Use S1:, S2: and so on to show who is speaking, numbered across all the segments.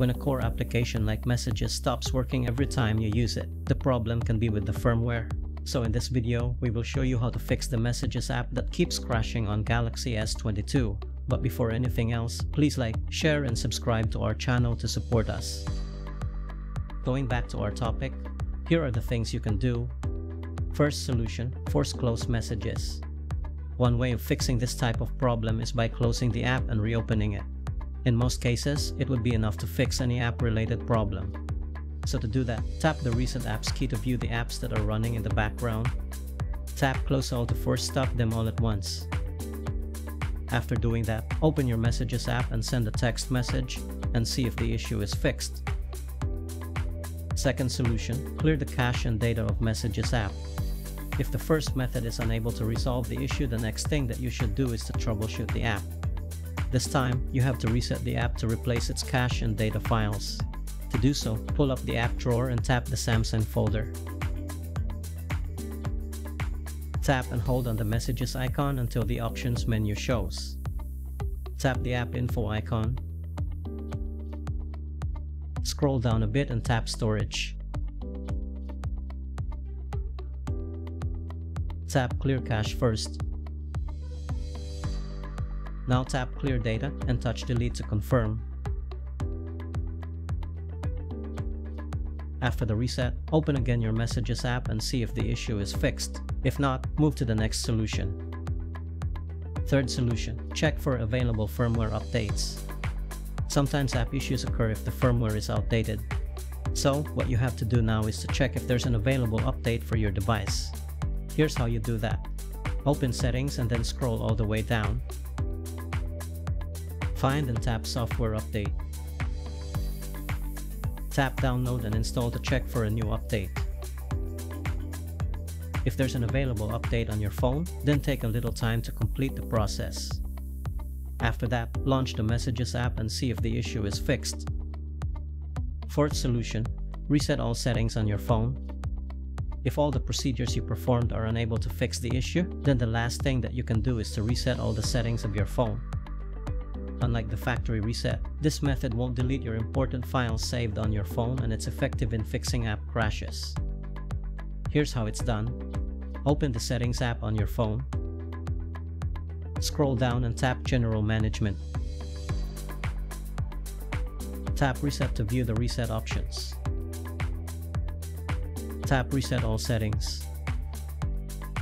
S1: When a core application like Messages stops working every time you use it, the problem can be with the firmware. So in this video, we will show you how to fix the Messages app that keeps crashing on Galaxy S22. But before anything else, please like, share, and subscribe to our channel to support us. Going back to our topic, here are the things you can do. First solution, force close messages. One way of fixing this type of problem is by closing the app and reopening it. In most cases, it would be enough to fix any app-related problem. So to do that, tap the Recent Apps key to view the apps that are running in the background. Tap Close All to force stop them all at once. After doing that, open your Messages app and send a text message and see if the issue is fixed. Second solution, clear the cache and data of Messages app. If the first method is unable to resolve the issue, the next thing that you should do is to troubleshoot the app. This time, you have to reset the app to replace its cache and data files. To do so, pull up the app drawer and tap the Samsung folder. Tap and hold on the messages icon until the options menu shows. Tap the app info icon. Scroll down a bit and tap storage. Tap clear cache first. Now tap clear data and touch delete to confirm. After the reset, open again your Messages app and see if the issue is fixed. If not, move to the next solution. Third solution, check for available firmware updates. Sometimes app issues occur if the firmware is outdated. So, what you have to do now is to check if there's an available update for your device. Here's how you do that. Open settings and then scroll all the way down. Find and tap software update. Tap download and install to check for a new update. If there's an available update on your phone, then take a little time to complete the process. After that, launch the Messages app and see if the issue is fixed. Fourth solution, reset all settings on your phone. If all the procedures you performed are unable to fix the issue, then the last thing that you can do is to reset all the settings of your phone. Unlike the factory reset, this method won't delete your important files saved on your phone and it's effective in fixing app crashes. Here's how it's done. Open the Settings app on your phone. Scroll down and tap General Management. Tap Reset to view the reset options. Tap Reset all settings.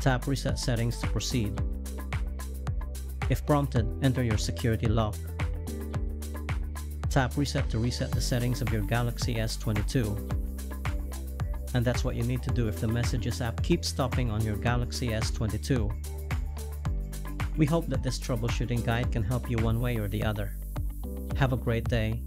S1: Tap Reset settings to proceed. If prompted, enter your security lock. Tap Reset to reset the settings of your Galaxy S22. And that's what you need to do if the Messages app keeps stopping on your Galaxy S22. We hope that this troubleshooting guide can help you one way or the other. Have a great day